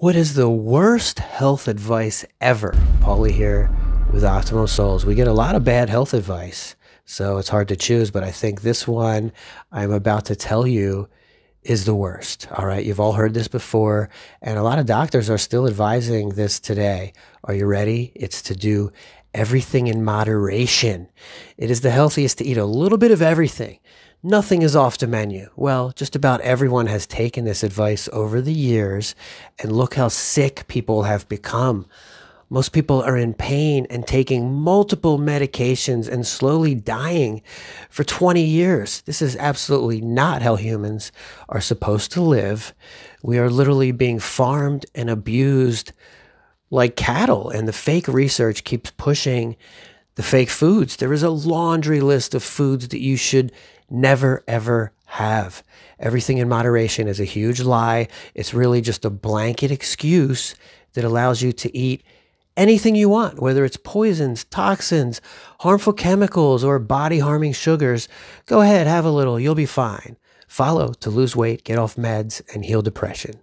What is the worst health advice ever? Paulie here with Optimum Souls. We get a lot of bad health advice, so it's hard to choose, but I think this one I'm about to tell you is the worst. All right, you've all heard this before, and a lot of doctors are still advising this today. Are you ready? It's to do everything in moderation. It is the healthiest to eat a little bit of everything Nothing is off the menu. Well, just about everyone has taken this advice over the years, and look how sick people have become. Most people are in pain and taking multiple medications and slowly dying for 20 years. This is absolutely not how humans are supposed to live. We are literally being farmed and abused like cattle, and the fake research keeps pushing the fake foods. There is a laundry list of foods that you should never, ever have. Everything in moderation is a huge lie. It's really just a blanket excuse that allows you to eat anything you want, whether it's poisons, toxins, harmful chemicals, or body harming sugars. Go ahead, have a little. You'll be fine. Follow to lose weight, get off meds, and heal depression.